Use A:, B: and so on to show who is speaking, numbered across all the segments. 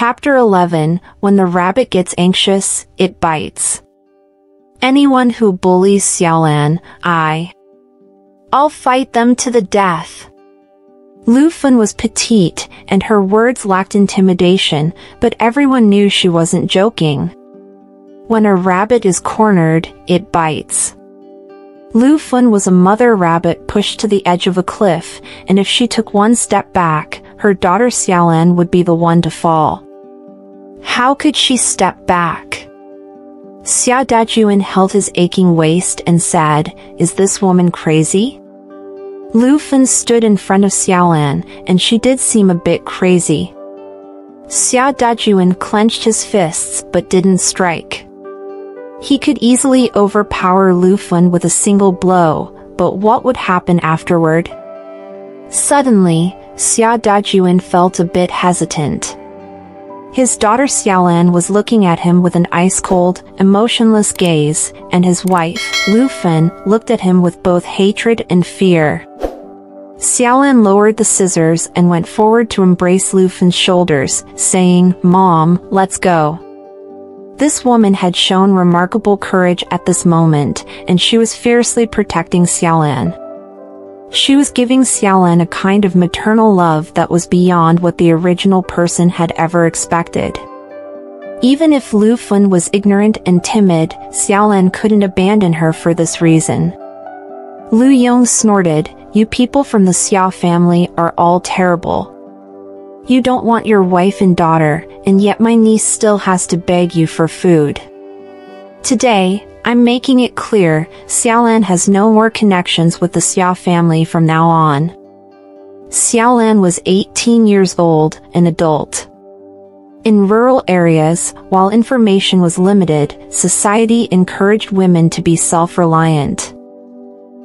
A: Chapter 11 When the rabbit gets anxious, it bites. Anyone who bullies Xiaolan, I. I'll fight them to the death. Lu Fen was petite, and her words lacked intimidation, but everyone knew she wasn't joking. When a rabbit is cornered, it bites. Lu Fen was a mother rabbit pushed to the edge of a cliff, and if she took one step back, her daughter Xiaolan would be the one to fall. How could she step back? Xia Dajuan held his aching waist and said, Is this woman crazy? Lu Fen stood in front of Xiaolan, and she did seem a bit crazy. Xia Dajuan clenched his fists but didn't strike. He could easily overpower Lu Fen with a single blow, but what would happen afterward? Suddenly, Xia Dajuan felt a bit hesitant. His daughter Xiaolan was looking at him with an ice-cold, emotionless gaze, and his wife, Lu Fen, looked at him with both hatred and fear. Xiaolan lowered the scissors and went forward to embrace Lu Fen's shoulders, saying, Mom, let's go. This woman had shown remarkable courage at this moment, and she was fiercely protecting Xiaolan. She was giving Xiaolan a kind of maternal love that was beyond what the original person had ever expected. Even if Lu Fen was ignorant and timid, Xiaolan couldn't abandon her for this reason. Lu Yong snorted, you people from the Xia family are all terrible. You don't want your wife and daughter, and yet my niece still has to beg you for food. Today, I'm making it clear, Xiaolan has no more connections with the Xia family from now on. Xiaolan was 18 years old, an adult. In rural areas, while information was limited, society encouraged women to be self-reliant.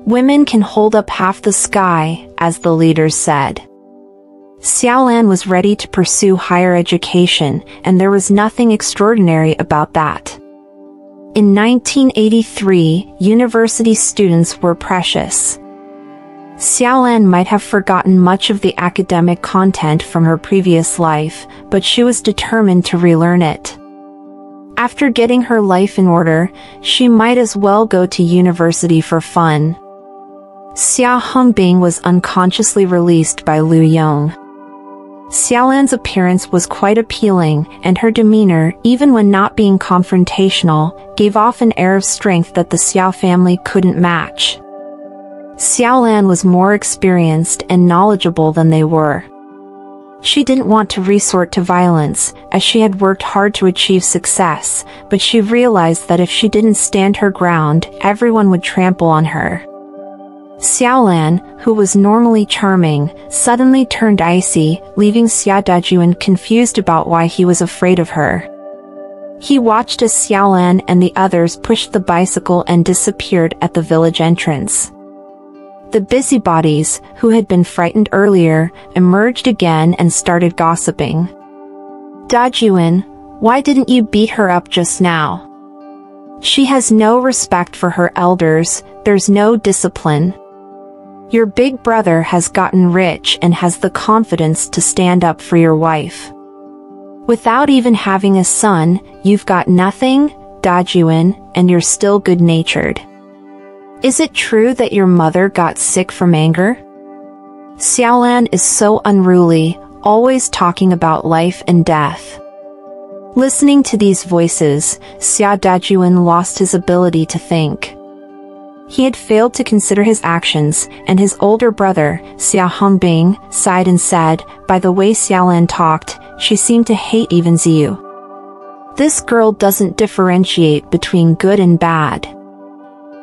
A: Women can hold up half the sky, as the leaders said. Xiaolan was ready to pursue higher education, and there was nothing extraordinary about that. In 1983, university students were precious. Xiaolan might have forgotten much of the academic content from her previous life, but she was determined to relearn it. After getting her life in order, she might as well go to university for fun. Xia Hongbing was unconsciously released by Lu Yong. Xiaolan's appearance was quite appealing, and her demeanor, even when not being confrontational, gave off an air of strength that the Xia family couldn't match. Xiaolan was more experienced and knowledgeable than they were. She didn't want to resort to violence, as she had worked hard to achieve success, but she realized that if she didn't stand her ground, everyone would trample on her. Xiaolan, who was normally charming, suddenly turned icy, leaving Xia Dajuan confused about why he was afraid of her. He watched as Xiaolan and the others pushed the bicycle and disappeared at the village entrance. The busybodies, who had been frightened earlier, emerged again and started gossiping. Dajuan, why didn't you beat her up just now? She has no respect for her elders, there's no discipline. Your big brother has gotten rich and has the confidence to stand up for your wife. Without even having a son, you've got nothing, Dajuan, and you're still good-natured. Is it true that your mother got sick from anger? Xiaolan is so unruly, always talking about life and death. Listening to these voices, Xia Dajuan lost his ability to think. He had failed to consider his actions, and his older brother, Xia Hongbing, sighed and said, by the way Xiaolan talked, she seemed to hate even Ziyu. This girl doesn't differentiate between good and bad.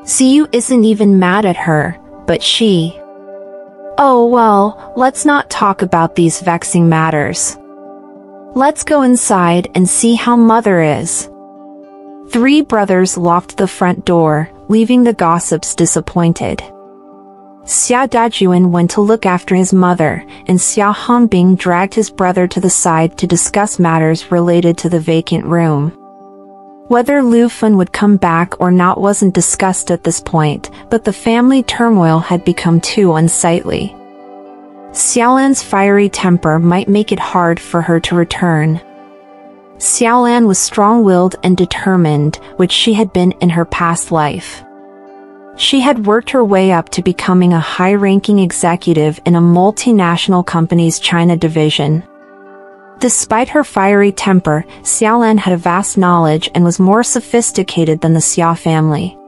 A: Ziyu isn't even mad at her, but she... Oh well, let's not talk about these vexing matters. Let's go inside and see how mother is. Three brothers locked the front door, leaving the gossips disappointed. Xia Dajuan went to look after his mother, and Xia Hongbing dragged his brother to the side to discuss matters related to the vacant room. Whether Lu Fen would come back or not wasn't discussed at this point, but the family turmoil had become too unsightly. Xiaolan's fiery temper might make it hard for her to return. Xiaolan was strong-willed and determined, which she had been in her past life. She had worked her way up to becoming a high-ranking executive in a multinational company's China division. Despite her fiery temper, Xiaolan had a vast knowledge and was more sophisticated than the Xia family.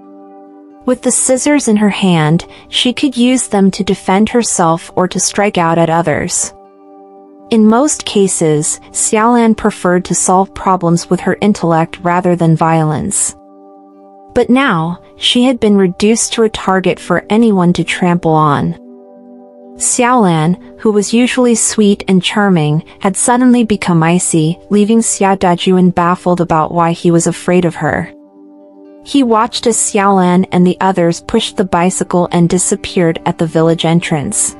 A: With the scissors in her hand, she could use them to defend herself or to strike out at others. In most cases, Xiaolan preferred to solve problems with her intellect rather than violence. But now, she had been reduced to a target for anyone to trample on. Xiaolan, who was usually sweet and charming, had suddenly become icy, leaving Xia Dajuan baffled about why he was afraid of her. He watched as Xiaolan and the others pushed the bicycle and disappeared at the village entrance.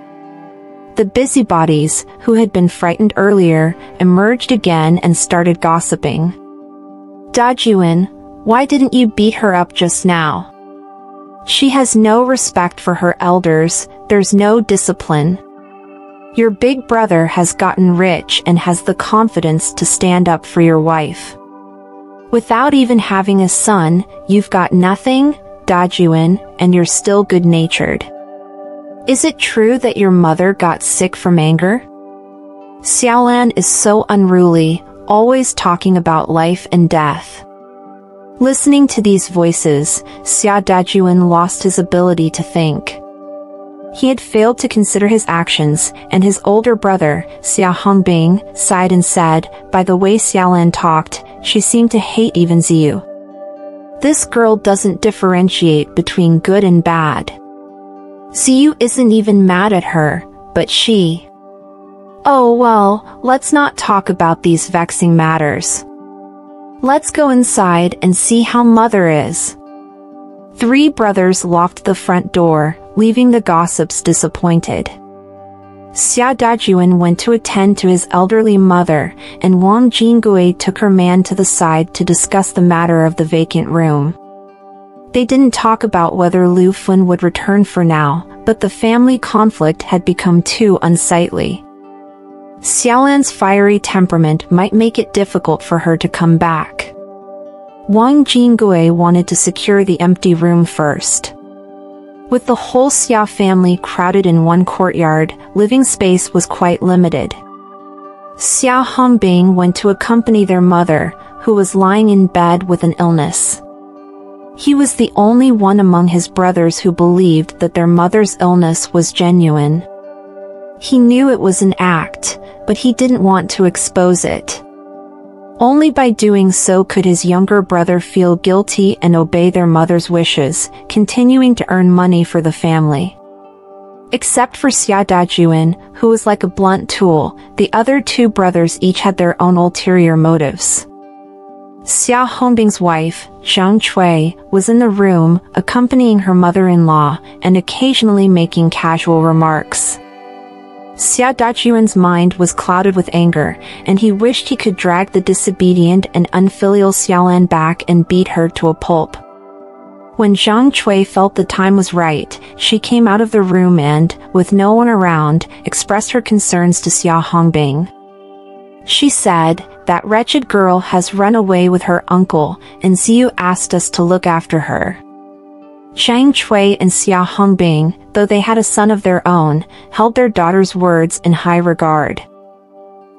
A: The busybodies, who had been frightened earlier, emerged again and started gossiping. Dajuan, why didn't you beat her up just now? She has no respect for her elders, there's no discipline. Your big brother has gotten rich and has the confidence to stand up for your wife. Without even having a son, you've got nothing, Dajuan, and you're still good-natured. Is it true that your mother got sick from anger? Xiaolan is so unruly, always talking about life and death. Listening to these voices, Xia Dajuan lost his ability to think. He had failed to consider his actions, and his older brother, Xia Hongbing, sighed and said, by the way Xiaolan talked, she seemed to hate even Ziyu. This girl doesn't differentiate between good and bad. Ziyu isn't even mad at her, but she... Oh well, let's not talk about these vexing matters. Let's go inside and see how mother is. Three brothers locked the front door, leaving the gossips disappointed. Xia Dajuan went to attend to his elderly mother, and Wang Jingui took her man to the side to discuss the matter of the vacant room. They didn't talk about whether Lu Fen would return for now, but the family conflict had become too unsightly. Xiaolan's fiery temperament might make it difficult for her to come back. Wang Jingui wanted to secure the empty room first. With the whole Xia family crowded in one courtyard, living space was quite limited. Xia Hongbing went to accompany their mother, who was lying in bed with an illness. He was the only one among his brothers who believed that their mother's illness was genuine. He knew it was an act, but he didn't want to expose it. Only by doing so could his younger brother feel guilty and obey their mother's wishes, continuing to earn money for the family. Except for Xia Dajuan, who was like a blunt tool, the other two brothers each had their own ulterior motives. Xia Hongbing's wife, Zhang Chui, was in the room, accompanying her mother-in-law, and occasionally making casual remarks. Xia Dajuan's mind was clouded with anger, and he wished he could drag the disobedient and unfilial Xiaolan back and beat her to a pulp. When Zhang Chui felt the time was right, she came out of the room and, with no one around, expressed her concerns to Xia Hongbing. She said, that wretched girl has run away with her uncle, and Ziyu asked us to look after her. Zhang Chui and Xia Hongbing, though they had a son of their own, held their daughter's words in high regard.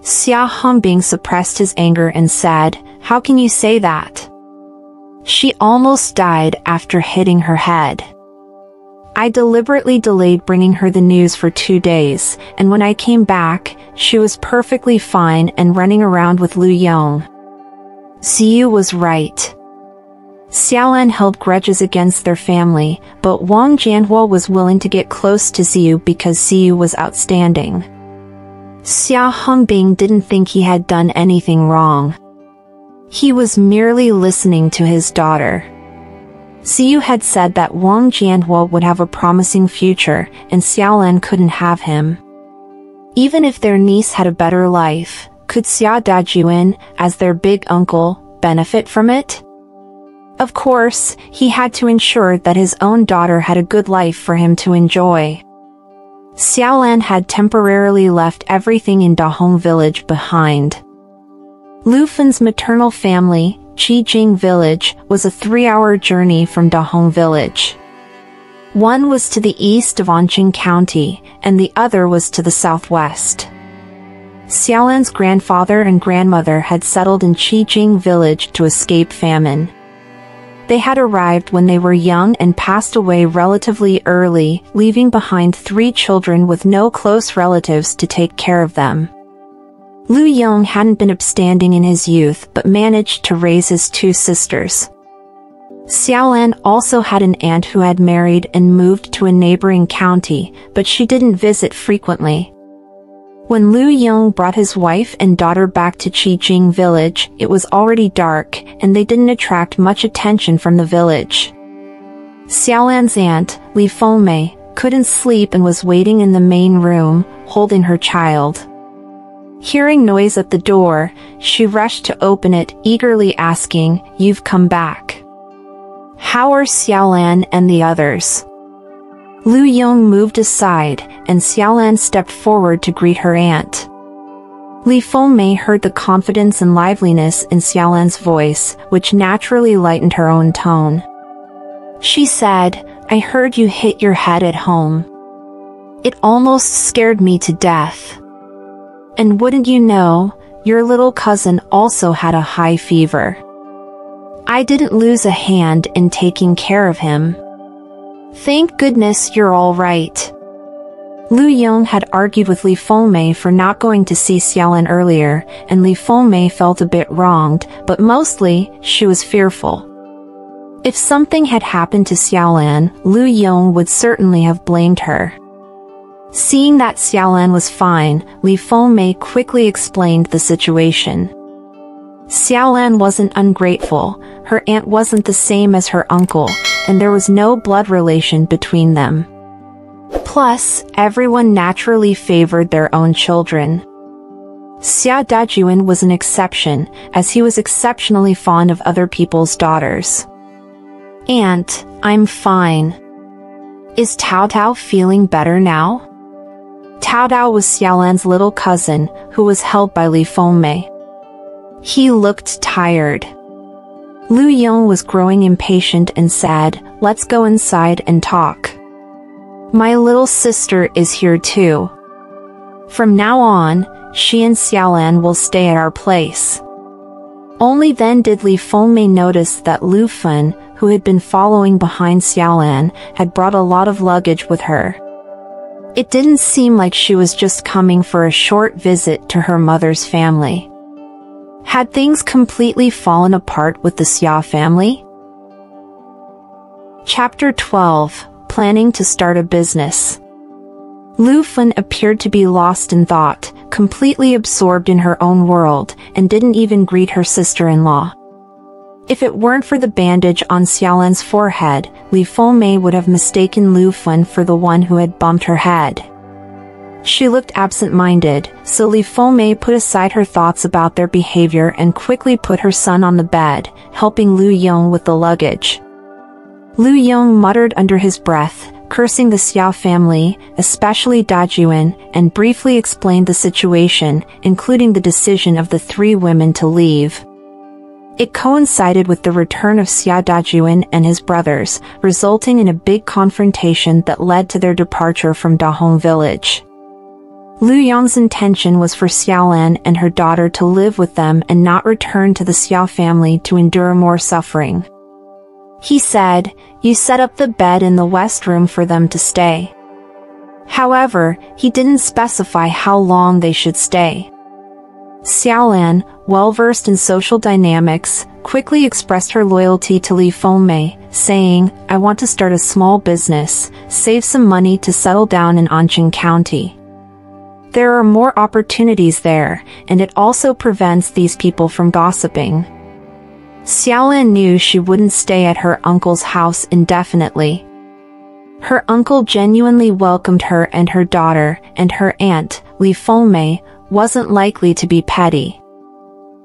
A: Xia Hongbing suppressed his anger and said, How can you say that? She almost died after hitting her head. I deliberately delayed bringing her the news for two days, and when I came back, she was perfectly fine and running around with Lu Yong. Ziyu was right. Xiaolan held grudges against their family, but Wang Jianhua was willing to get close to Ziyu because Ziyu was outstanding. Xia Hongbing didn't think he had done anything wrong. He was merely listening to his daughter. Ziyu had said that Wang Jianhua would have a promising future, and Xiaolan couldn't have him. Even if their niece had a better life, could Xia Dajuan, as their big uncle, benefit from it? Of course, he had to ensure that his own daughter had a good life for him to enjoy. Xiaolan had temporarily left everything in Dahong village behind. Lu Fen's maternal family, Qijing Village, was a three-hour journey from Dahong Village. One was to the east of Anqing County, and the other was to the southwest. Xiaolan's grandfather and grandmother had settled in Qijing village to escape famine. They had arrived when they were young and passed away relatively early, leaving behind three children with no close relatives to take care of them. Lu Yong hadn't been upstanding in his youth but managed to raise his two sisters. Xiaolan also had an aunt who had married and moved to a neighboring county, but she didn't visit frequently. When Lu Yong brought his wife and daughter back to Qijing village, it was already dark, and they didn't attract much attention from the village. Xiaolan's aunt, Li Fengmei, couldn't sleep and was waiting in the main room, holding her child. Hearing noise at the door, she rushed to open it, eagerly asking, You've come back. How are Xiaolan and the others? Lu Yong moved aside, and Xiaolan stepped forward to greet her aunt. Li Fengmei heard the confidence and liveliness in Xiaolan's voice, which naturally lightened her own tone. She said, I heard you hit your head at home. It almost scared me to death. And wouldn't you know, your little cousin also had a high fever. I didn't lose a hand in taking care of him. Thank goodness you're all right. Lu Yong had argued with Li Fengmei for not going to see Xiaolan earlier, and Li Fengmei felt a bit wronged, but mostly, she was fearful. If something had happened to Xiaolan, Lu Yong would certainly have blamed her. Seeing that Xiaolan was fine, Li Fengmei quickly explained the situation. Xiaolan wasn't ungrateful, her aunt wasn't the same as her uncle, and there was no blood relation between them. Plus, everyone naturally favored their own children. Xia Dajuan was an exception, as he was exceptionally fond of other people's daughters. Aunt, I'm fine. Is Tao Tao feeling better now? Tao Tao was Xiaolan's little cousin, who was held by Li Fengmei. He looked tired. Lu Yong was growing impatient and said, let's go inside and talk. My little sister is here too. From now on, she and Xiaolan will stay at our place. Only then did Li Fengmei notice that Lu Fen, who had been following behind Xiaolan, had brought a lot of luggage with her. It didn't seem like she was just coming for a short visit to her mother's family. Had things completely fallen apart with the Xia family? Chapter 12 Planning to Start a Business Lu Fen appeared to be lost in thought, completely absorbed in her own world, and didn't even greet her sister-in-law. If it weren't for the bandage on Xiaolan's forehead, Li Fengmei would have mistaken Lu Fen for the one who had bumped her head. She looked absent-minded, so Li Fengmei put aside her thoughts about their behavior and quickly put her son on the bed, helping Lu Yong with the luggage. Lu Yong muttered under his breath, cursing the Xia family, especially Dajuan, and briefly explained the situation, including the decision of the three women to leave. It coincided with the return of Xia Dajuan and his brothers, resulting in a big confrontation that led to their departure from Dahong village. Lu Yong's intention was for Xiaolan and her daughter to live with them and not return to the Xia family to endure more suffering. He said, you set up the bed in the west room for them to stay. However, he didn't specify how long they should stay. Xiaolan, well-versed in social dynamics, quickly expressed her loyalty to Li Fengmei, saying, I want to start a small business, save some money to settle down in Anqing County. There are more opportunities there, and it also prevents these people from gossiping. Xiaolan knew she wouldn't stay at her uncle's house indefinitely. Her uncle genuinely welcomed her and her daughter, and her aunt, Li Fengmei, wasn't likely to be petty.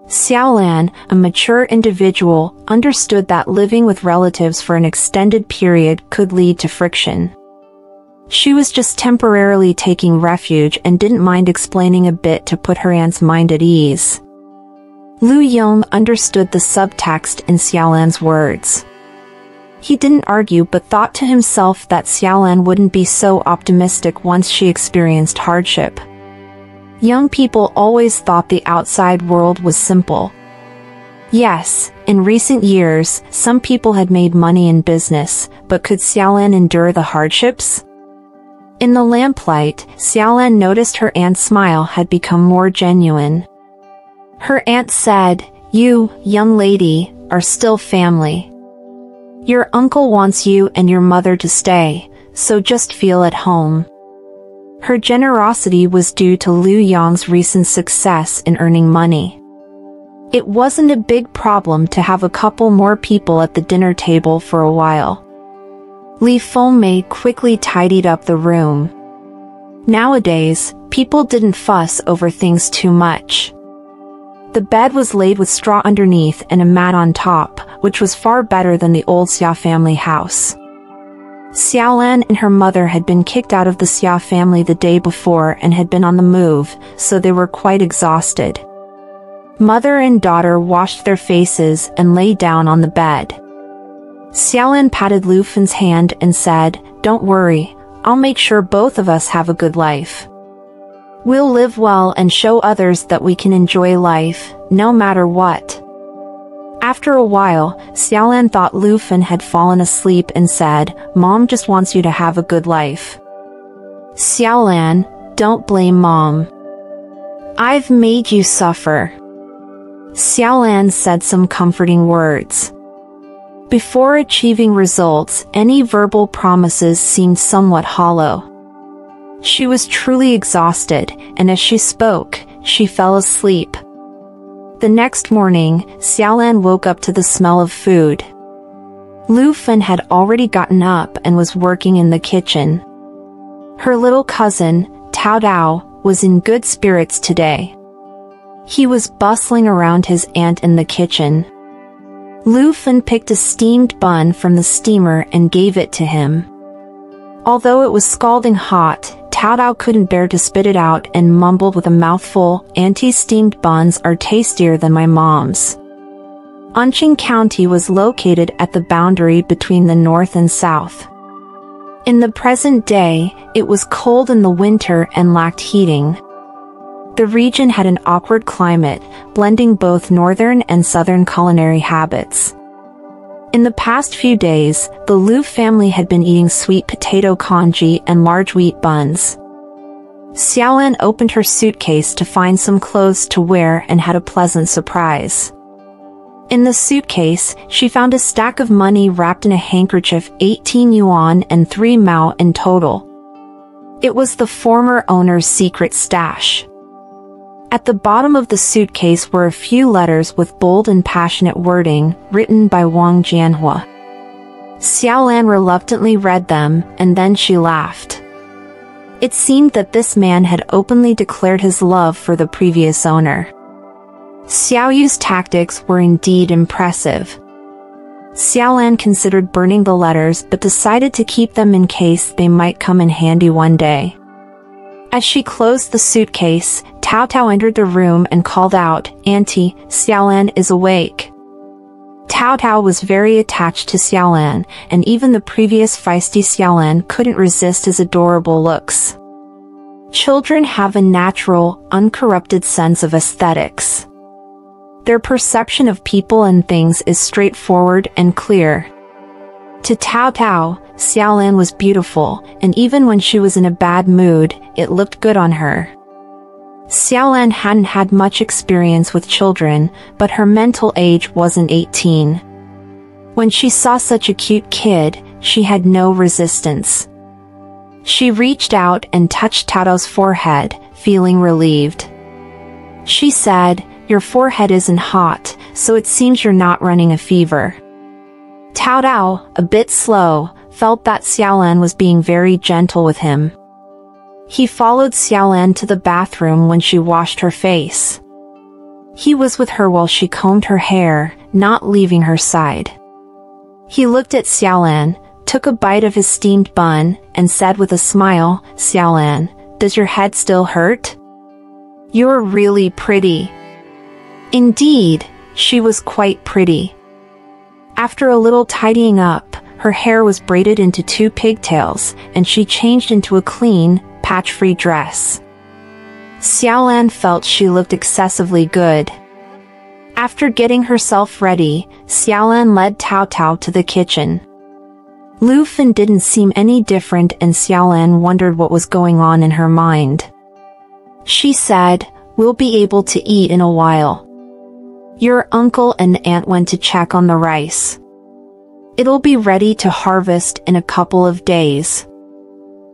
A: Xiaolan, a mature individual, understood that living with relatives for an extended period could lead to friction. She was just temporarily taking refuge and didn't mind explaining a bit to put her aunt's mind at ease. Lu Yong understood the subtext in Xiaolan's words. He didn't argue but thought to himself that Xiaolan wouldn't be so optimistic once she experienced hardship. Young people always thought the outside world was simple. Yes, in recent years, some people had made money in business, but could Xiaolan endure the hardships? In the lamplight, Xiaolan noticed her aunt's smile had become more genuine. Her aunt said, You, young lady, are still family. Your uncle wants you and your mother to stay, so just feel at home. Her generosity was due to Lu Yong's recent success in earning money. It wasn't a big problem to have a couple more people at the dinner table for a while. Li Fengmei quickly tidied up the room. Nowadays, people didn't fuss over things too much. The bed was laid with straw underneath and a mat on top, which was far better than the old Xia family house. Xiaolan and her mother had been kicked out of the Xia family the day before and had been on the move, so they were quite exhausted. Mother and daughter washed their faces and lay down on the bed. Xiaolan patted Lu Fen's hand and said, Don't worry, I'll make sure both of us have a good life. We'll live well and show others that we can enjoy life, no matter what. After a while, Xiaolan thought Lu Fen had fallen asleep and said, Mom just wants you to have a good life. Xiaolan, don't blame Mom. I've made you suffer. Xiaolan said some comforting words. Before achieving results, any verbal promises seemed somewhat hollow. She was truly exhausted, and as she spoke, she fell asleep. The next morning, Xiaolan woke up to the smell of food. Lu Fen had already gotten up and was working in the kitchen. Her little cousin, Tao Tao, was in good spirits today. He was bustling around his aunt in the kitchen. Lu Fen picked a steamed bun from the steamer and gave it to him. Although it was scalding hot, Tao Tao couldn't bear to spit it out and mumbled with a mouthful, Auntie-steamed buns are tastier than my mom's. Anqing County was located at the boundary between the north and south. In the present day, it was cold in the winter and lacked heating. The region had an awkward climate, blending both northern and southern culinary habits. In the past few days, the Lu family had been eating sweet potato congee and large wheat buns. Xiaolan opened her suitcase to find some clothes to wear and had a pleasant surprise. In the suitcase, she found a stack of money wrapped in a handkerchief 18 yuan and 3 mao in total. It was the former owner's secret stash. At the bottom of the suitcase were a few letters with bold and passionate wording, written by Wang Jianhua. Xiaolan reluctantly read them, and then she laughed. It seemed that this man had openly declared his love for the previous owner. Ziyu's tactics were indeed impressive. Xiaolan considered burning the letters but decided to keep them in case they might come in handy one day. As she closed the suitcase, Tao Tao entered the room and called out, Auntie, Xiaolan is awake. Tao Tao was very attached to Xiaolan, and even the previous feisty Xiaolan couldn't resist his adorable looks. Children have a natural, uncorrupted sense of aesthetics. Their perception of people and things is straightforward and clear. To Tao Tao, Xiaolan was beautiful, and even when she was in a bad mood, it looked good on her. Xiaolan hadn't had much experience with children, but her mental age wasn't 18. When she saw such a cute kid, she had no resistance. She reached out and touched Tao's forehead, feeling relieved. She said, Your forehead isn't hot, so it seems you're not running a fever. Tao Tao, a bit slow, felt that Xiaolan was being very gentle with him. He followed Xiaolan to the bathroom when she washed her face. He was with her while she combed her hair, not leaving her side. He looked at Xiaolan, took a bite of his steamed bun, and said with a smile, Xiaolan, does your head still hurt? You're really pretty. Indeed, she was quite pretty. After a little tidying up, her hair was braided into two pigtails, and she changed into a clean, patch-free dress. Xiaolan felt she looked excessively good. After getting herself ready, Xiaolan led Tao Tao to the kitchen. Lu Fen didn't seem any different and Xiaolan wondered what was going on in her mind. She said, we'll be able to eat in a while. Your uncle and aunt went to check on the rice. It'll be ready to harvest in a couple of days.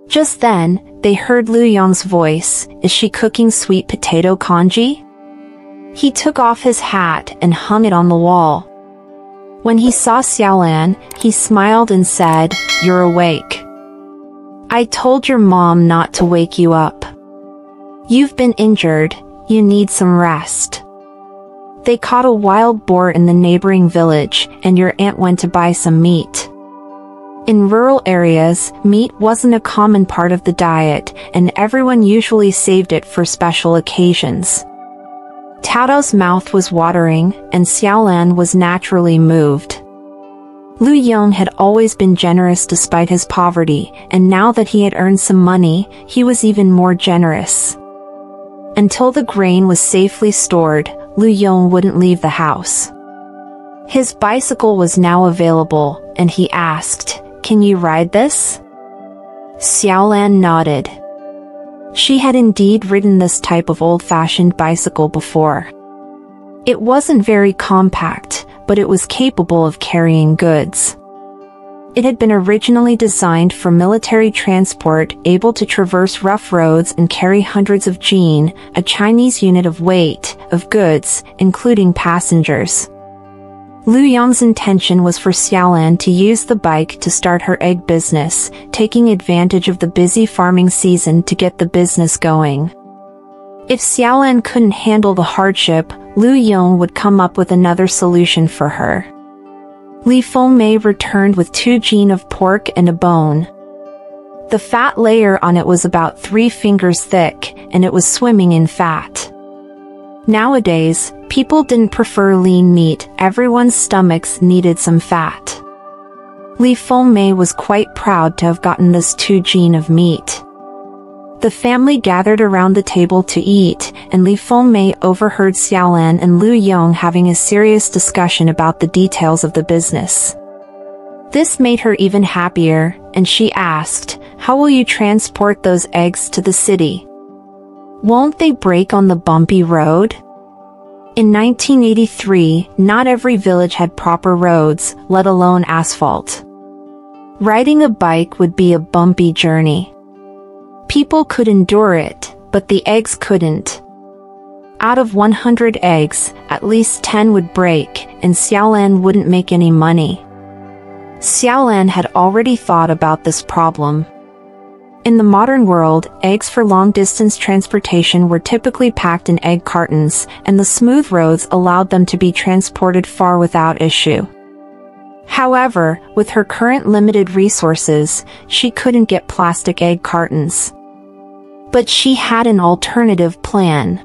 A: Just then, they heard Lu Yong's voice, is she cooking sweet potato congee? He took off his hat and hung it on the wall. When he saw Xiaolan, he smiled and said, You're awake. I told your mom not to wake you up. You've been injured, you need some rest. They caught a wild boar in the neighboring village, and your aunt went to buy some meat. In rural areas, meat wasn't a common part of the diet, and everyone usually saved it for special occasions. Tao Tao's mouth was watering, and Xiaolan was naturally moved. Lu Yong had always been generous despite his poverty, and now that he had earned some money, he was even more generous. Until the grain was safely stored, Lu Yong wouldn't leave the house. His bicycle was now available, and he asked, Can you ride this? Xiaolan nodded. She had indeed ridden this type of old-fashioned bicycle before. It wasn't very compact, but it was capable of carrying goods. It had been originally designed for military transport able to traverse rough roads and carry hundreds of jin, a Chinese unit of weight, of goods, including passengers. Lu Yong's intention was for Xiaolan to use the bike to start her egg business, taking advantage of the busy farming season to get the business going. If Xiaolan couldn't handle the hardship, Lu Yong would come up with another solution for her. Li Fengmei returned with two jin of pork and a bone. The fat layer on it was about three fingers thick, and it was swimming in fat. Nowadays, people didn't prefer lean meat, everyone's stomachs needed some fat. Li Fengmei was quite proud to have gotten this two jin of meat. The family gathered around the table to eat, and Li Fengmei overheard Xiaolan and Lu Yong having a serious discussion about the details of the business. This made her even happier, and she asked, How will you transport those eggs to the city? Won't they break on the bumpy road? In 1983, not every village had proper roads, let alone asphalt. Riding a bike would be a bumpy journey. People could endure it, but the eggs couldn't. Out of 100 eggs, at least 10 would break, and Xiaolan wouldn't make any money. Xiaolan had already thought about this problem. In the modern world, eggs for long-distance transportation were typically packed in egg cartons, and the smooth roads allowed them to be transported far without issue. However, with her current limited resources, she couldn't get plastic egg cartons. But she had an alternative plan.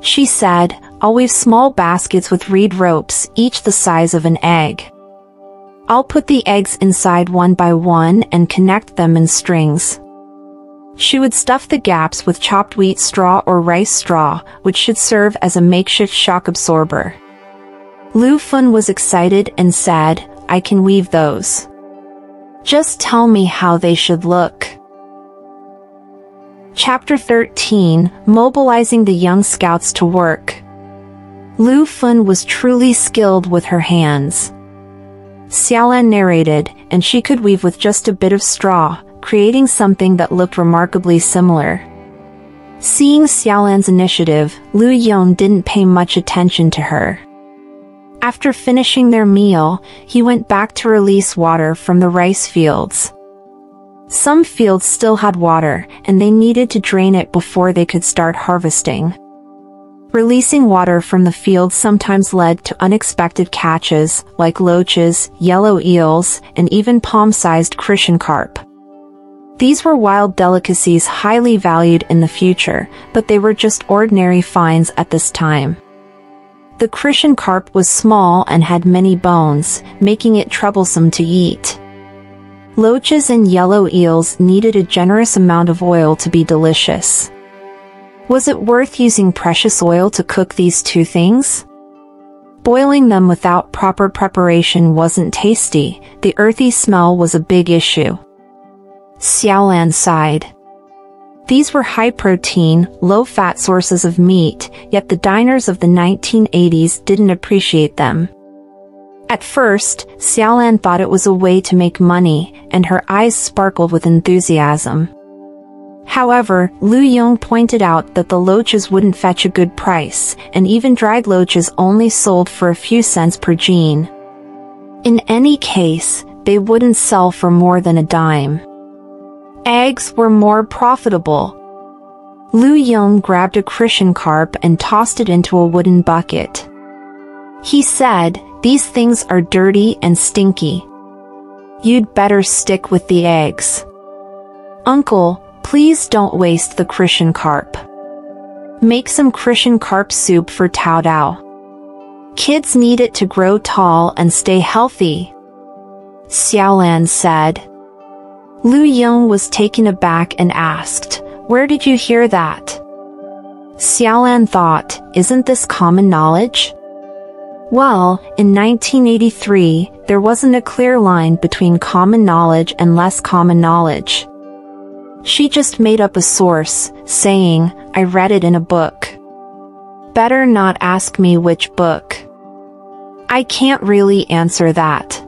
A: She said, I'll weave small baskets with reed ropes, each the size of an egg. I'll put the eggs inside one by one and connect them in strings. She would stuff the gaps with chopped wheat straw or rice straw, which should serve as a makeshift shock absorber. Lu Fen was excited and said, I can weave those. Just tell me how they should look. Chapter 13 Mobilizing the Young Scouts to Work Lu Fen was truly skilled with her hands. Xiaolan narrated, and she could weave with just a bit of straw, creating something that looked remarkably similar. Seeing Xiaolan's initiative, Lu Yong didn't pay much attention to her. After finishing their meal, he went back to release water from the rice fields. Some fields still had water, and they needed to drain it before they could start harvesting. Releasing water from the fields sometimes led to unexpected catches, like loaches, yellow eels, and even palm-sized crucian carp. These were wild delicacies highly valued in the future, but they were just ordinary finds at this time. The crucian carp was small and had many bones, making it troublesome to eat. Loaches and yellow eels needed a generous amount of oil to be delicious. Was it worth using precious oil to cook these two things? Boiling them without proper preparation wasn't tasty, the earthy smell was a big issue. Xiaolan sighed. These were high-protein, low-fat sources of meat, yet the diners of the 1980s didn't appreciate them. At first, Xiaolan thought it was a way to make money, and her eyes sparkled with enthusiasm. However, Lu Yong pointed out that the loaches wouldn't fetch a good price, and even dried loaches only sold for a few cents per jin. In any case, they wouldn't sell for more than a dime. Eggs were more profitable. Lu Yong grabbed a crucian carp and tossed it into a wooden bucket. He said, these things are dirty and stinky. You'd better stick with the eggs. Uncle, please don't waste the crucian carp. Make some crucian carp soup for Tao Tao. Kids need it to grow tall and stay healthy. Xiaolan said. Lu Yong was taken aback and asked, Where did you hear that? Xiaolan thought, Isn't this common knowledge? Well, in 1983, there wasn't a clear line between common knowledge and less common knowledge. She just made up a source, saying, I read it in a book. Better not ask me which book. I can't really answer that.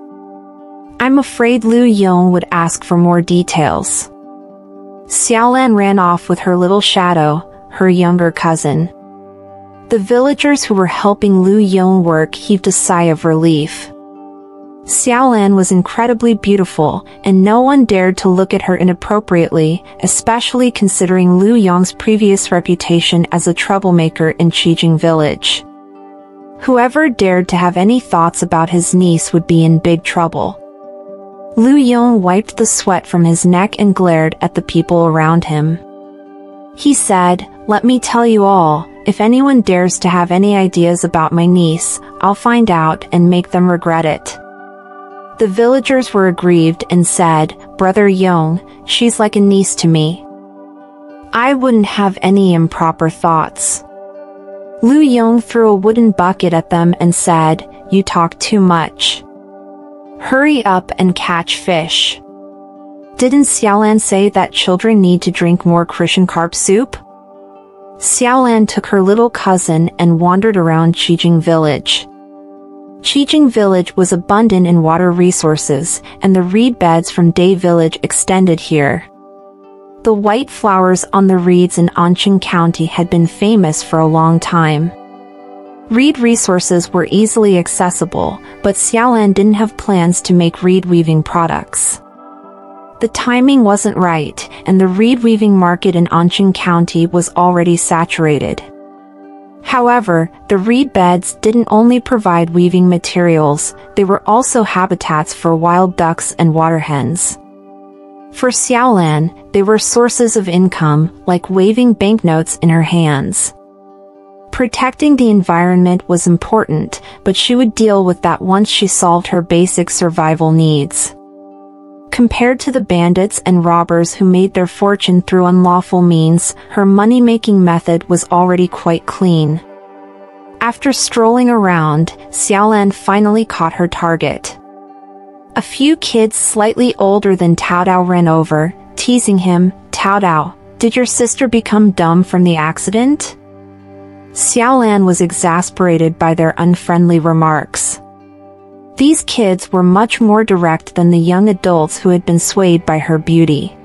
A: I'm afraid Lu Yong would ask for more details. Xiaolan ran off with her little shadow, her younger cousin. The villagers who were helping Lu Yong work heaved a sigh of relief. Xiaolan was incredibly beautiful, and no one dared to look at her inappropriately, especially considering Lu Yong's previous reputation as a troublemaker in Qijing village. Whoever dared to have any thoughts about his niece would be in big trouble. Lu Yong wiped the sweat from his neck and glared at the people around him. He said, Let me tell you all, if anyone dares to have any ideas about my niece, I'll find out and make them regret it. The villagers were aggrieved and said, Brother Yong, she's like a niece to me. I wouldn't have any improper thoughts. Lu Yong threw a wooden bucket at them and said, You talk too much. Hurry up and catch fish. Didn't Xiaolan say that children need to drink more crucian carp soup? Xiaolan took her little cousin and wandered around Qijing village. Qijing village was abundant in water resources, and the reed beds from Day village extended here. The white flowers on the reeds in Anqing County had been famous for a long time. Reed resources were easily accessible, but Xiaolan didn't have plans to make reed weaving products. The timing wasn't right, and the reed weaving market in Anqing County was already saturated. However, the reed beds didn't only provide weaving materials, they were also habitats for wild ducks and water hens. For Xiaolan, they were sources of income, like waving banknotes in her hands. Protecting the environment was important, but she would deal with that once she solved her basic survival needs. Compared to the bandits and robbers who made their fortune through unlawful means, her money-making method was already quite clean. After strolling around, Xiaolan finally caught her target. A few kids slightly older than Tao Tao ran over, teasing him, Tao Tao, did your sister become dumb from the accident? Xiaolan was exasperated by their unfriendly remarks. These kids were much more direct than the young adults who had been swayed by her beauty.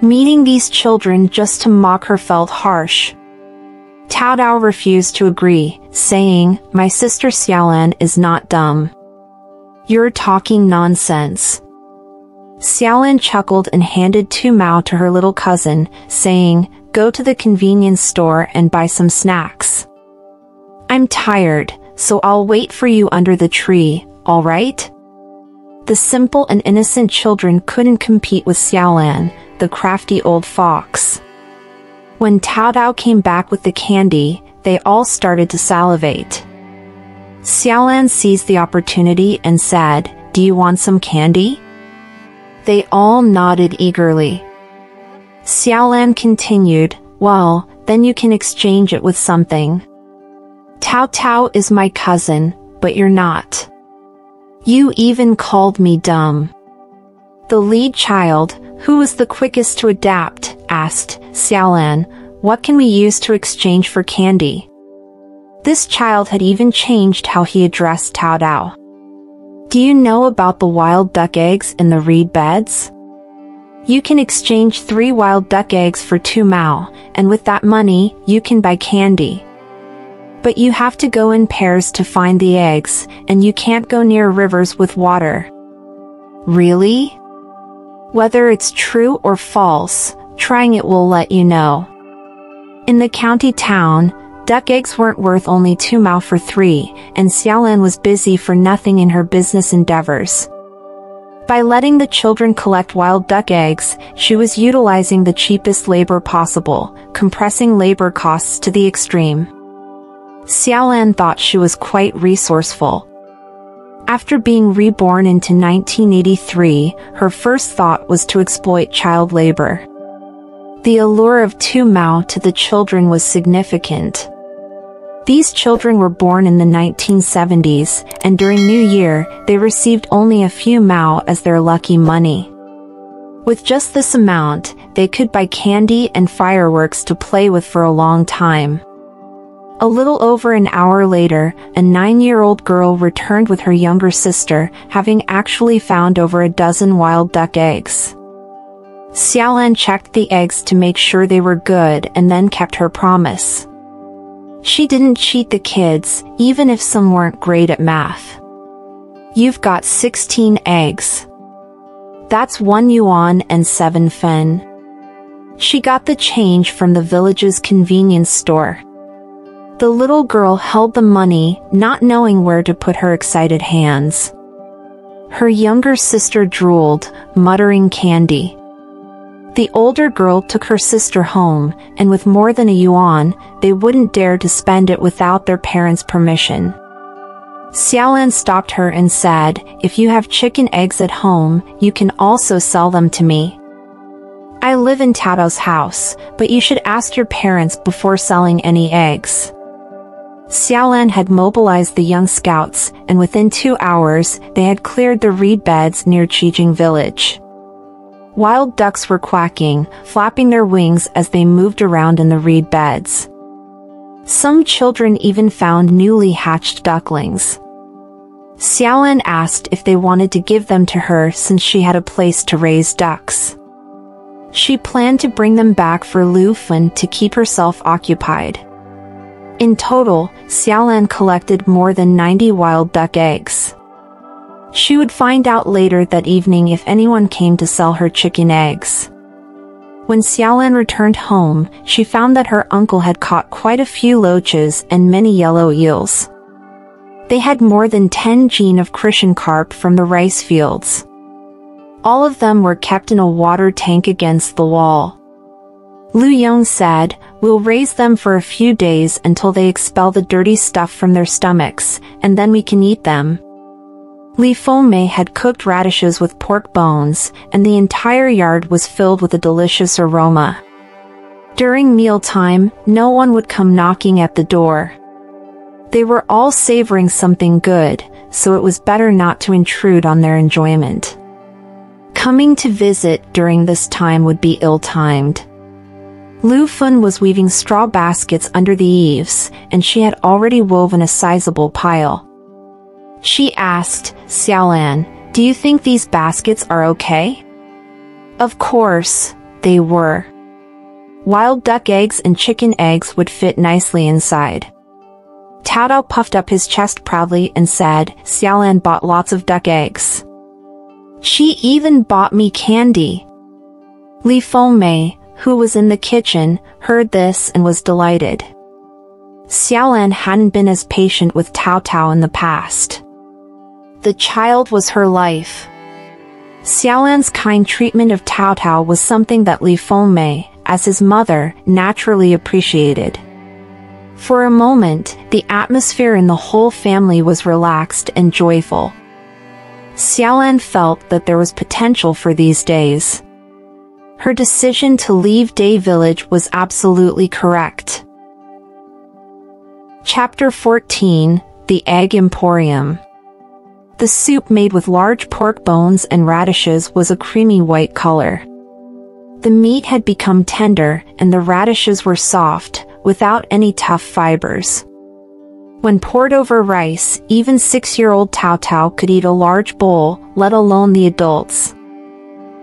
A: Meeting these children just to mock her felt harsh. Tao Tao refused to agree, saying, My sister Xiaolan is not dumb. You're talking nonsense. Xiaolan chuckled and handed two mao to her little cousin, saying, go to the convenience store and buy some snacks. I'm tired, so I'll wait for you under the tree, alright? The simple and innocent children couldn't compete with Xiaolan, the crafty old fox. When Tao Tao came back with the candy, they all started to salivate. Xiaolan seized the opportunity and said, Do you want some candy? They all nodded eagerly. Xiaolan continued, Well, then you can exchange it with something. Tao Tao is my cousin, but you're not. You even called me dumb. The lead child, who was the quickest to adapt, asked, Xiaolan, what can we use to exchange for candy? This child had even changed how he addressed Tao Tao. Do you know about the wild duck eggs in the reed beds? You can exchange three wild duck eggs for two mao, and with that money, you can buy candy. But you have to go in pairs to find the eggs, and you can't go near rivers with water. Really? Whether it's true or false, trying it will let you know. In the county town, duck eggs weren't worth only two mao for three, and Xiaolan was busy for nothing in her business endeavors. By letting the children collect wild duck eggs, she was utilizing the cheapest labor possible, compressing labor costs to the extreme. Xiaolan thought she was quite resourceful. After being reborn into 1983, her first thought was to exploit child labor. The allure of two mao to the children was significant. These children were born in the 1970s, and during New Year, they received only a few Mao as their lucky money. With just this amount, they could buy candy and fireworks to play with for a long time. A little over an hour later, a nine-year-old girl returned with her younger sister, having actually found over a dozen wild duck eggs. Xiaolan checked the eggs to make sure they were good and then kept her promise. She didn't cheat the kids, even if some weren't great at math. You've got 16 eggs. That's 1 yuan and 7 fen. She got the change from the village's convenience store. The little girl held the money, not knowing where to put her excited hands. Her younger sister drooled, muttering candy. The older girl took her sister home, and with more than a yuan, they wouldn't dare to spend it without their parents' permission. Xiaolan stopped her and said, If you have chicken eggs at home, you can also sell them to me. I live in Tao's house, but you should ask your parents before selling any eggs. Xiaolan had mobilized the young scouts, and within two hours, they had cleared the reed beds near Qijing village. Wild ducks were quacking, flapping their wings as they moved around in the reed beds. Some children even found newly hatched ducklings. Xiaolan asked if they wanted to give them to her since she had a place to raise ducks. She planned to bring them back for Lu Fen to keep herself occupied. In total, Xiaolan collected more than 90 wild duck eggs. She would find out later that evening if anyone came to sell her chicken eggs. When Xiaolan returned home, she found that her uncle had caught quite a few loaches and many yellow eels. They had more than 10 jin of crucian carp from the rice fields. All of them were kept in a water tank against the wall. Lu Yong said, We'll raise them for a few days until they expel the dirty stuff from their stomachs, and then we can eat them. Li Fengmei had cooked radishes with pork bones, and the entire yard was filled with a delicious aroma. During mealtime, no one would come knocking at the door. They were all savoring something good, so it was better not to intrude on their enjoyment. Coming to visit during this time would be ill-timed. Lu Fen was weaving straw baskets under the eaves, and she had already woven a sizable pile. She asked, Xiaolan, do you think these baskets are okay? Of course, they were. Wild duck eggs and chicken eggs would fit nicely inside. Tao Tao puffed up his chest proudly and said, Xiaolan bought lots of duck eggs. She even bought me candy. Li Fengmei, who was in the kitchen, heard this and was delighted. Xiaolan hadn't been as patient with Tao Tao in the past. The child was her life. Xiaolan's kind treatment of Tao Tao was something that Li Fengmei, as his mother, naturally appreciated. For a moment, the atmosphere in the whole family was relaxed and joyful. Xiaolan felt that there was potential for these days. Her decision to leave Day Village was absolutely correct. Chapter 14 The Egg Emporium The soup made with large pork bones and radishes was a creamy white color. The meat had become tender and the radishes were soft, without any tough fibers. When poured over rice, even six-year-old Tao Tao could eat a large bowl, let alone the adults.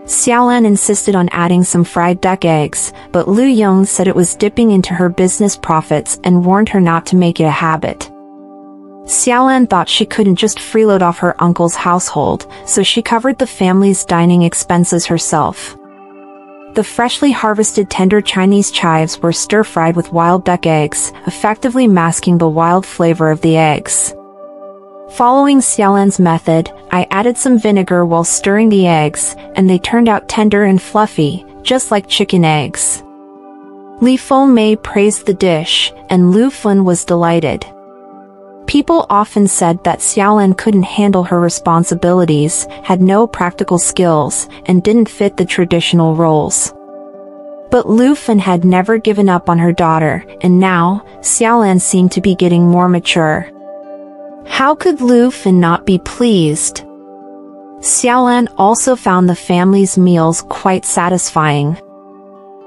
A: Xiaolan insisted on adding some fried duck eggs, but Lu Yong said it was dipping into her business profits and warned her not to make it a habit. Xiaolan thought she couldn't just freeload off her uncle's household, so she covered the family's dining expenses herself. The freshly harvested tender Chinese chives were stir-fried with wild duck eggs, effectively masking the wild flavor of the eggs. Following Xiaolan's method, I added some vinegar while stirring the eggs, and they turned out tender and fluffy, just like chicken eggs. Li Fengmei praised the dish, and Lu Fen was delighted. People often said that Xiaolan couldn't handle her responsibilities, had no practical skills, and didn't fit the traditional roles. But Lu Fen had never given up on her daughter, and now, Xiaolan seemed to be getting more mature. How could Lu Fen not be pleased? Xiaolan also found the family's meals quite satisfying.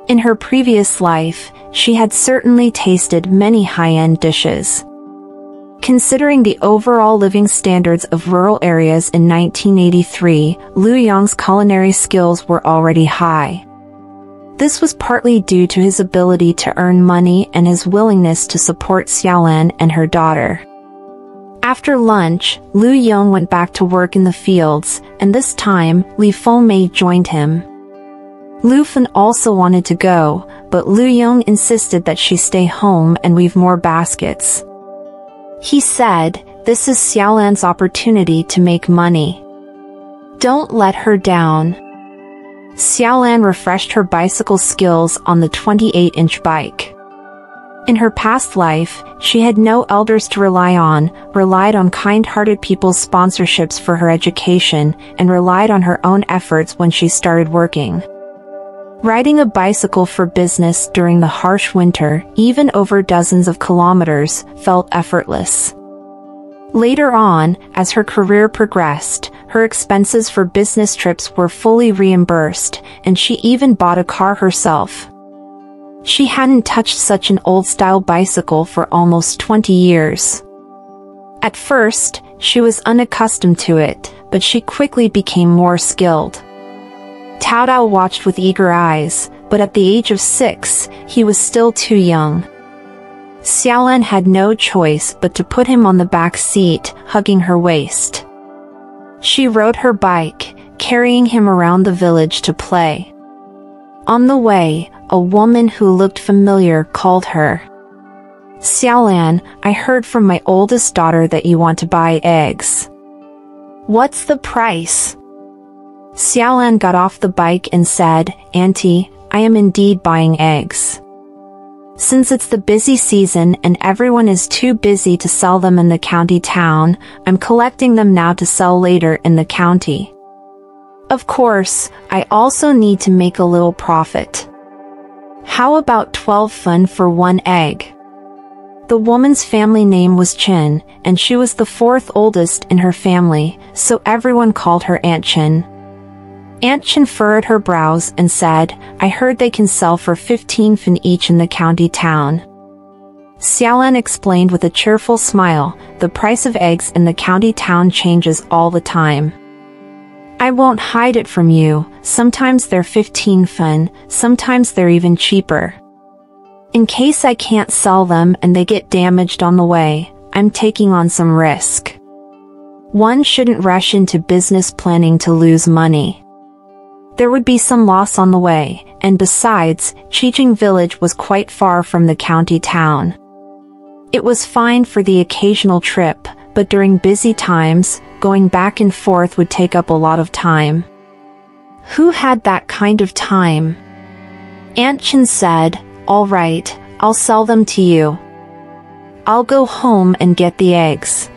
A: In her previous life, she had certainly tasted many high-end dishes. Considering the overall living standards of rural areas in 1983, Lu Yong's culinary skills were already high. This was partly due to his ability to earn money and his willingness to support Xiaolan and her daughter. After lunch, Lu Yong went back to work in the fields, and this time, Li Fengmei joined him. Lu Fen also wanted to go, but Lu Yong insisted that she stay home and weave more baskets. He said, this is Xiaolan's opportunity to make money. Don't let her down. Xiaolan refreshed her bicycle skills on the 28-inch bike. In her past life, she had no elders to rely on, relied on kind-hearted people's sponsorships for her education, and relied on her own efforts when she started working. Riding a bicycle for business during the harsh winter, even over dozens of kilometers, felt effortless. Later on, as her career progressed, her expenses for business trips were fully reimbursed, and she even bought a car herself. She hadn't touched such an old-style bicycle for almost 20 years. At first, she was unaccustomed to it, but she quickly became more skilled. Tao Tao watched with eager eyes, but at the age of six, he was still too young. Xiaolan had no choice but to put him on the back seat, hugging her waist. She rode her bike, carrying him around the village to play. On the way, a woman who looked familiar called her. Xiaolan, I heard from my oldest daughter that you want to buy eggs. What's the price? Xiaolan got off the bike and said, Auntie, I am indeed buying eggs. Since it's the busy season and everyone is too busy to sell them in the county town, I'm collecting them now to sell later in the county. Of course, I also need to make a little profit. How about 12 fen for one egg? The woman's family name was Chen, and she was the fourth oldest in her family, so everyone called her Aunt Chen. Aunt Chen furrowed her brows and said, I heard they can sell for 15 fen each in the county town. Xiaolan explained with a cheerful smile, the price of eggs in the county town changes all the time. I won't hide it from you, sometimes they're 15 fen, sometimes they're even cheaper. In case I can't sell them and they get damaged on the way, I'm taking on some risk. One shouldn't rush into business planning to lose money. There would be some loss on the way, and besides, Qijing village was quite far from the county town. It was fine for the occasional trip, but during busy times, going back and forth would take up a lot of time. Who had that kind of time? Aunt Chen said, All right, I'll sell them to you. I'll go home and get the eggs.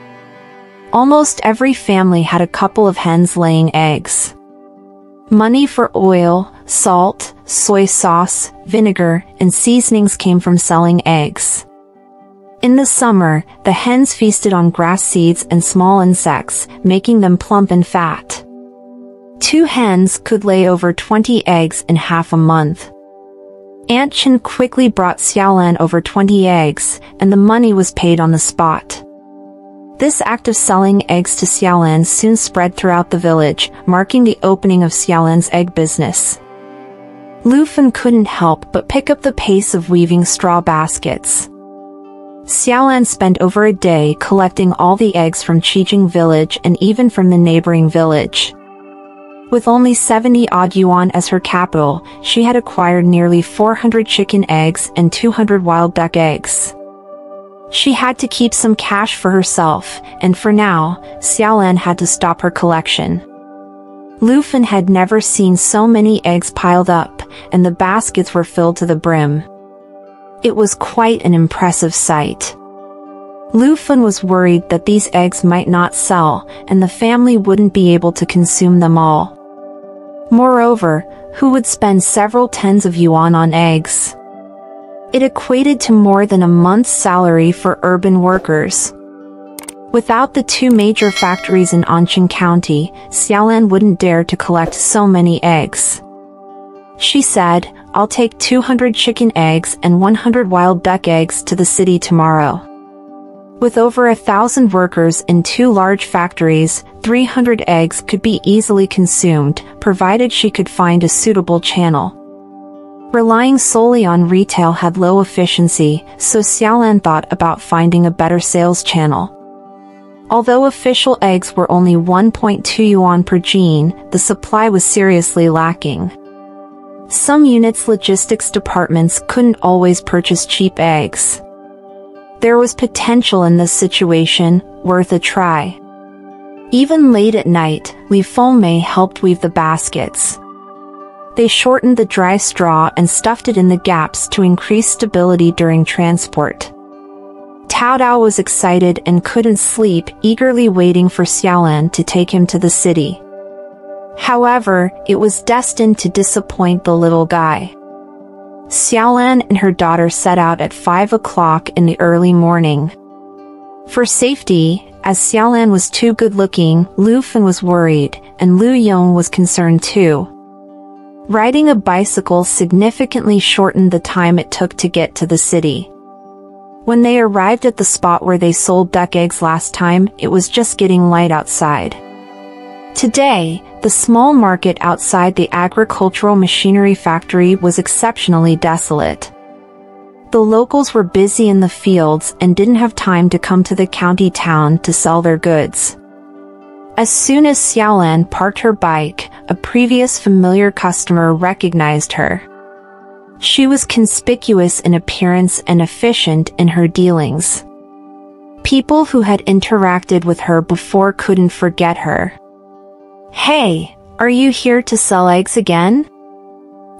A: Almost every family had a couple of hens laying eggs. Money for oil, salt, soy sauce, vinegar, and seasonings came from selling eggs. In the summer, the hens feasted on grass seeds and small insects, making them plump and fat. Two hens could lay over 20 eggs in half a month. Aunt Chen quickly brought Xiaolan over 20 eggs, and the money was paid on the spot. This act of selling eggs to Xiaolan soon spread throughout the village, marking the opening of Xiaolan's egg business. Lu Fen couldn't help but pick up the pace of weaving straw baskets. Xiaolan spent over a day collecting all the eggs from Qijing village and even from the neighboring village. With only 70 odd yuan as her capital, she had acquired nearly 400 chicken eggs and 200 wild duck eggs. She had to keep some cash for herself, and for now, Xiaolan had to stop her collection. Lu Fen had never seen so many eggs piled up, and the baskets were filled to the brim. It was quite an impressive sight. Lu Fen was worried that these eggs might not sell, and the family wouldn't be able to consume them all. Moreover, who would spend several tens of yuan on eggs? It equated to more than a month's salary for urban workers. Without the two major factories in Anqing County, Xiaolan wouldn't dare to collect so many eggs. She said, I'll take 200 chicken eggs and 100 wild duck eggs to the city tomorrow. With over a thousand workers in two large factories, 300 eggs could be easily consumed, provided she could find a suitable channel. Relying solely on retail had low efficiency, so Xiaolan thought about finding a better sales channel. Although official eggs were only 1.2 yuan per jin, the supply was seriously lacking. Some units' logistics departments couldn't always purchase cheap eggs. There was potential in this situation, worth a try. Even late at night, Li Fengmei helped weave the baskets. They shortened the dry straw and stuffed it in the gaps to increase stability during transport. Tao Dao was excited and couldn't sleep, eagerly waiting for Xiaolan to take him to the city. However, it was destined to disappoint the little guy. Xiaolan and her daughter set out at 5 o'clock in the early morning. For safety, as Xiaolan was too good-looking, Lu Fen was worried, and Lu Yong was concerned too. Riding a bicycle significantly shortened the time it took to get to the city. When they arrived at the spot where they sold duck eggs last time, it was just getting light outside. Today, the small market outside the agricultural machinery factory was exceptionally desolate. The locals were busy in the fields and didn't have time to come to the county town to sell their goods. As soon as Xiaolan parked her bike, a previous familiar customer recognized her. She was conspicuous in appearance and efficient in her dealings. People who had interacted with her before couldn't forget her. Hey, are you here to sell eggs again?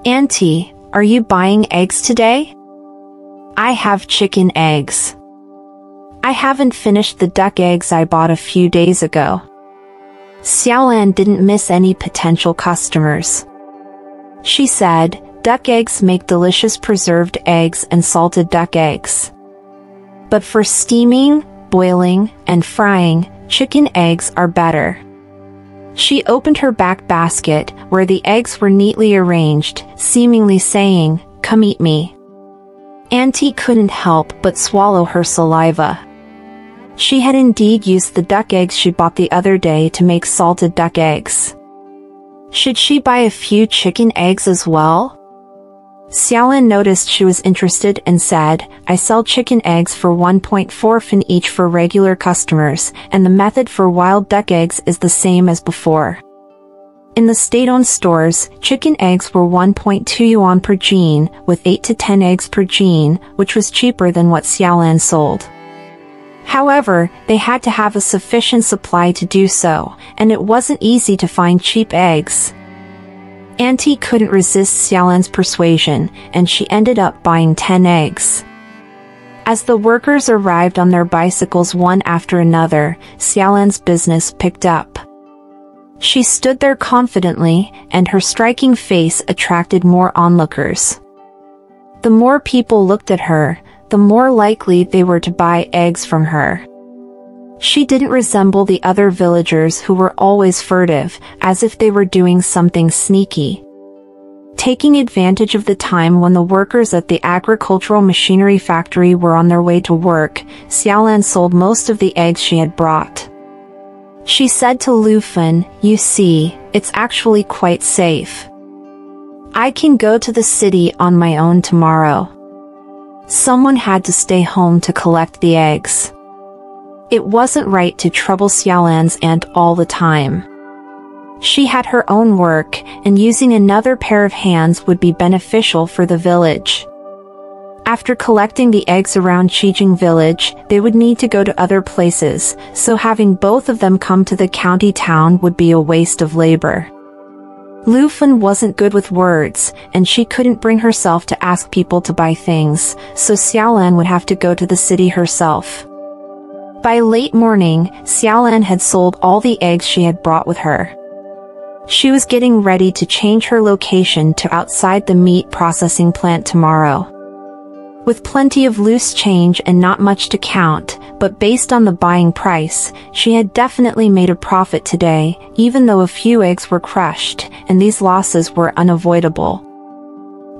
A: Auntie, are you buying eggs today? I have chicken eggs. I haven't finished the duck eggs I bought a few days ago. Xiaolan didn't miss any potential customers. She said, duck eggs make delicious preserved eggs and salted duck eggs. But for steaming, boiling, and frying, chicken eggs are better. She opened her back basket, where the eggs were neatly arranged, seemingly saying, Come eat me. Auntie couldn't help but swallow her saliva. She had indeed used the duck eggs she bought the other day to make salted duck eggs. Should she buy a few chicken eggs as well? Xiaolan noticed she was interested and said, I sell chicken eggs for 1.4 fen each for regular customers, and the method for wild duck eggs is the same as before. In the state-owned stores, chicken eggs were 1.2 yuan per jin, with 8 to 10 eggs per jin, which was cheaper than what Xiaolan sold. However, they had to have a sufficient supply to do so, and it wasn't easy to find cheap eggs. Auntie couldn't resist Xiaolan's persuasion, and she ended up buying 10 eggs. As the workers arrived on their bicycles one after another, Xiaolan's business picked up. She stood there confidently, and her striking face attracted more onlookers. The more people looked at her, the more likely they were to buy eggs from her. She didn't resemble the other villagers who were always furtive, as if they were doing something sneaky. Taking advantage of the time when the workers at the agricultural machinery factory were on their way to work, Xiaolan sold most of the eggs she had brought. She said to Lu Fen, you see, it's actually quite safe. I can go to the city on my own tomorrow. Someone had to stay home to collect the eggs. It wasn't right to trouble Xiaolan's aunt all the time. She had her own work, and using another pair of hands would be beneficial for the village. After collecting the eggs around Qijing village, they would need to go to other places, so having both of them come to the county town would be a waste of labor. Lu Fen wasn't good with words, and she couldn't bring herself to ask people to buy things, so Xiaolan would have to go to the city herself. By late morning, Xiaolan had sold all the eggs she had brought with her. She was getting ready to change her location to outside the meat processing plant tomorrow. With plenty of loose change and not much to count, but based on the buying price, she had definitely made a profit today, even though a few eggs were crushed, and these losses were unavoidable.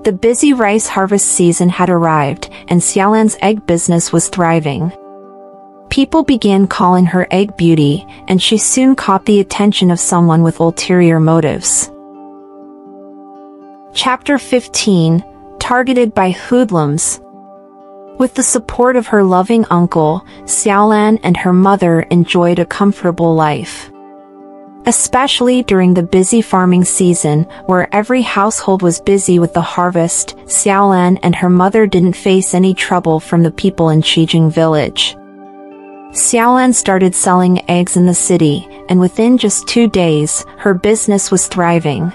A: The busy rice harvest season had arrived, and Xiaolan's egg business was thriving. People began calling her Egg Beauty, and she soon caught the attention of someone with ulterior motives. Chapter 15 Targeted by Hoodlums With the support of her loving uncle, Xiaolan and her mother enjoyed a comfortable life. Especially during the busy farming season, where every household was busy with the harvest, Xiaolan and her mother didn't face any trouble from the people in Qijing village. Xiaolan started selling eggs in the city, and within just two days, her business was thriving.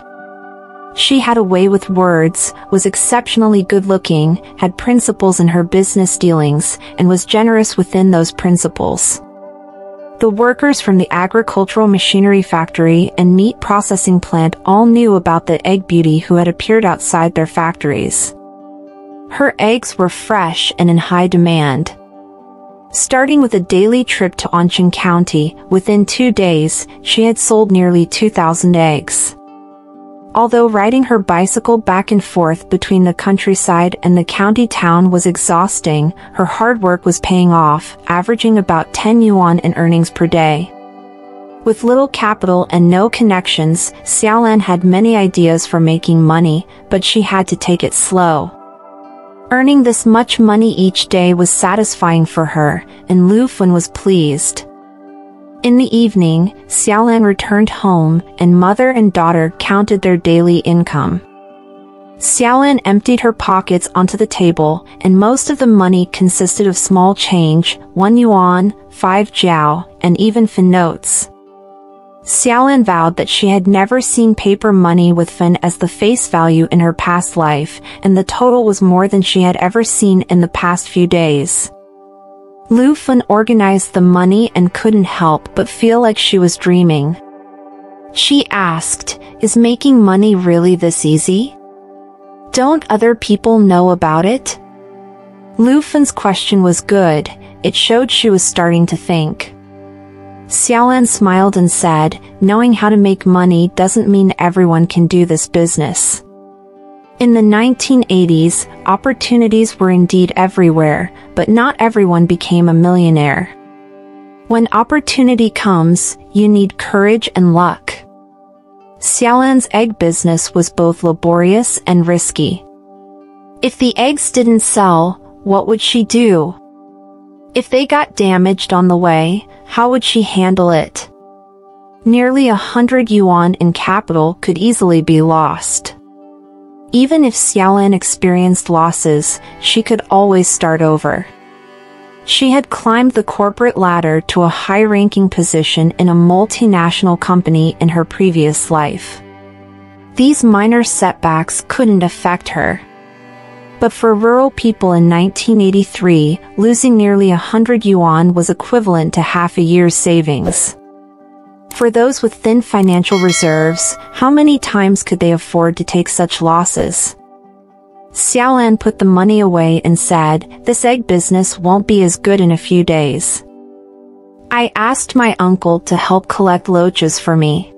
A: She had a way with words, was exceptionally good-looking, had principles in her business dealings, and was generous within those principles. The workers from the agricultural machinery factory and meat processing plant all knew about the egg beauty who had appeared outside their factories. Her eggs were fresh and in high demand. Starting with a daily trip to Anqing County, within two days, she had sold nearly 2,000 eggs. Although riding her bicycle back and forth between the countryside and the county town was exhausting, her hard work was paying off, averaging about 10 yuan in earnings per day. With little capital and no connections, Xiaolan had many ideas for making money, but she had to take it slow. Earning this much money each day was satisfying for her, and Lu Fen was pleased. In the evening, Xiaolan returned home, and mother and daughter counted their daily income. Xiaolan emptied her pockets onto the table, and most of the money consisted of small change, 1 yuan, 5 jiao, and even fen notes. Xiaolan vowed that she had never seen paper money with Fen as the face value in her past life, and the total was more than she had ever seen in the past few days. Lu Fen organized the money and couldn't help but feel like she was dreaming. She asked, is making money really this easy? Don't other people know about it? Lu Fen's question was good, it showed she was starting to think. Xiaolan smiled and said, knowing how to make money doesn't mean everyone can do this business. In the 1980s, opportunities were indeed everywhere, but not everyone became a millionaire. When opportunity comes, you need courage and luck. Xiaolan's egg business was both laborious and risky. If the eggs didn't sell, what would she do? If they got damaged on the way, how would she handle it? Nearly a hundred yuan in capital could easily be lost. Even if Xiaolan experienced losses, she could always start over. She had climbed the corporate ladder to a high-ranking position in a multinational company in her previous life. These minor setbacks couldn't affect her. But for rural people in 1983, losing nearly a hundred yuan was equivalent to half a year's savings. For those with thin financial reserves, how many times could they afford to take such losses? Xiaolan put the money away and said, this egg business won't be as good in a few days. I asked my uncle to help collect loaches for me.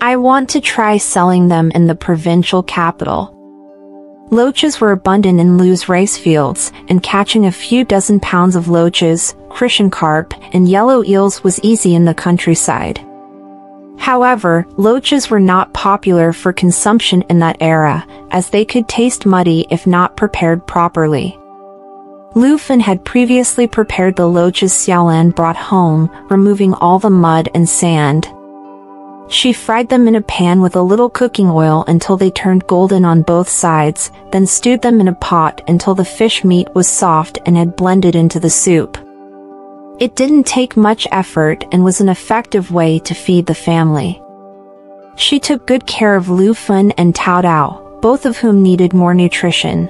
A: I want to try selling them in the provincial capital. Loaches were abundant in Lu's rice fields, and catching a few dozen pounds of loaches, crucian carp, and yellow eels was easy in the countryside. However, loaches were not popular for consumption in that era, as they could taste muddy if not prepared properly. Lu Fen had previously prepared the loaches Xiaolan brought home, removing all the mud and sand. She fried them in a pan with a little cooking oil until they turned golden on both sides, then stewed them in a pot until the fish meat was soft and had blended into the soup. It didn't take much effort and was an effective way to feed the family. She took good care of Lu Fen and Tao Dao, both of whom needed more nutrition.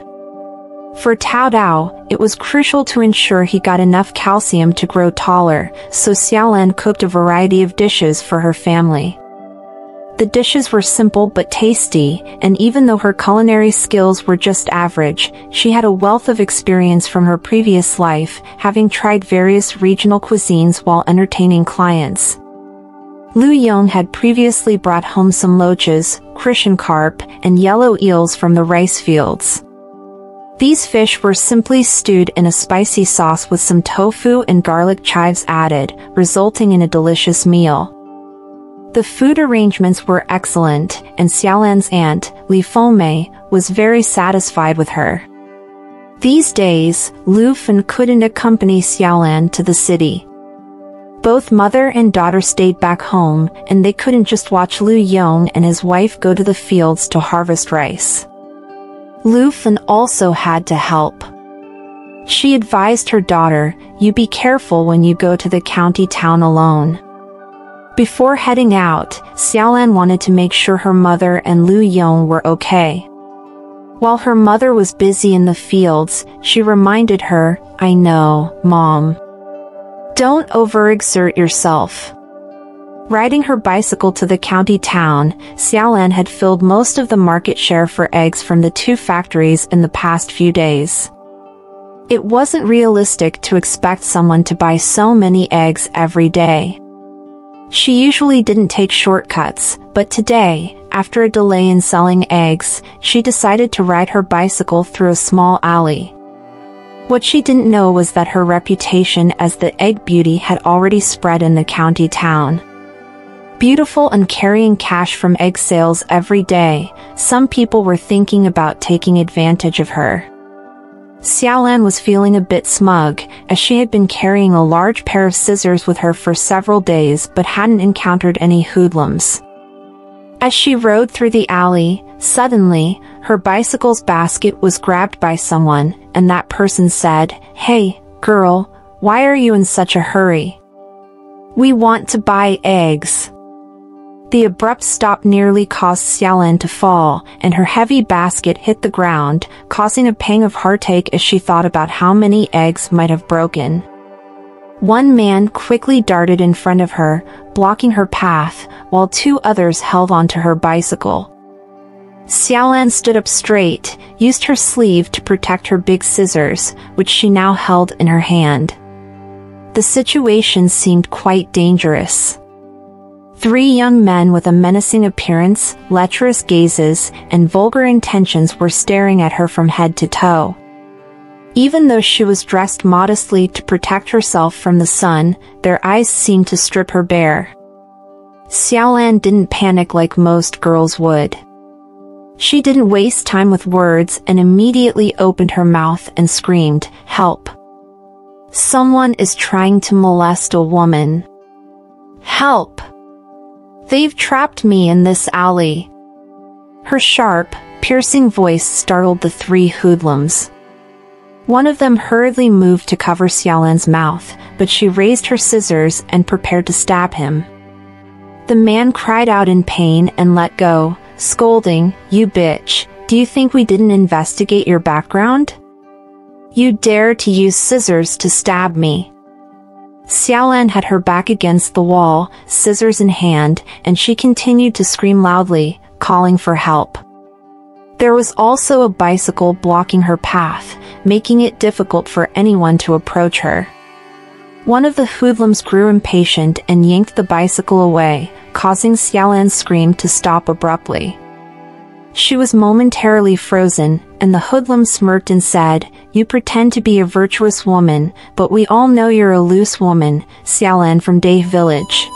A: For Tao Dao, it was crucial to ensure he got enough calcium to grow taller, so Xiaolan cooked a variety of dishes for her family. The dishes were simple but tasty, and even though her culinary skills were just average, she had a wealth of experience from her previous life, having tried various regional cuisines while entertaining clients. Lu Yong had previously brought home some loaches, crucian carp, and yellow eels from the rice fields. These fish were simply stewed in a spicy sauce with some tofu and garlic chives added, resulting in a delicious meal. The food arrangements were excellent, and Xiaolan's aunt, Li Fengmei, was very satisfied with her. These days, Lu Fen couldn't accompany Xiaolan to the city. Both mother and daughter stayed back home, and they couldn't just watch Lu Yong and his wife go to the fields to harvest rice. Lu Fen also had to help. She advised her daughter, you be careful when you go to the county town alone. Before heading out, Xiaolan wanted to make sure her mother and Lu Yong were okay. While her mother was busy in the fields, she reminded her, I know, Mom. Don't overexert yourself. Riding her bicycle to the county town, Xiaolan had filled most of the market share for eggs from the two factories in the past few days. It wasn't realistic to expect someone to buy so many eggs every day. She usually didn't take shortcuts, but today, after a delay in selling eggs, she decided to ride her bicycle through a small alley. What she didn't know was that her reputation as the egg beauty had already spread in the county town. Beautiful and carrying cash from egg sales every day, some people were thinking about taking advantage of her. Xiaolan was feeling a bit smug, as she had been carrying a large pair of scissors with her for several days but hadn't encountered any hoodlums. As she rode through the alley, suddenly, her bicycle's basket was grabbed by someone, and that person said, Hey, girl, why are you in such a hurry? We want to buy eggs. The abrupt stop nearly caused Xiaolan to fall, and her heavy basket hit the ground, causing a pang of heartache as she thought about how many eggs might have broken. One man quickly darted in front of her, blocking her path, while two others held onto her bicycle. Xiaolan stood up straight, used her sleeve to protect her big scissors, which she now held in her hand. The situation seemed quite dangerous. Three young men with a menacing appearance, lecherous gazes, and vulgar intentions were staring at her from head to toe. Even though she was dressed modestly to protect herself from the sun, their eyes seemed to strip her bare. Xiaolan didn't panic like most girls would. She didn't waste time with words and immediately opened her mouth and screamed, Help! Someone is trying to molest a woman. Help! They've trapped me in this alley. Her sharp, piercing voice startled the three hoodlums. One of them hurriedly moved to cover Xiaolan's mouth, but she raised her scissors and prepared to stab him. The man cried out in pain and let go, scolding, You bitch, Do you think we didn't investigate your background? You dare to use scissors to stab me. Xiaolan had her back against the wall, scissors in hand, and she continued to scream loudly, calling for help. There was also a bicycle blocking her path, making it difficult for anyone to approach her. One of the hoodlums grew impatient and yanked the bicycle away, causing Xiaolan's scream to stop abruptly. She was momentarily frozen, and the hoodlum smirked and said, You pretend to be a virtuous woman, but we all know you're a loose woman, Xiaolan from Day Village.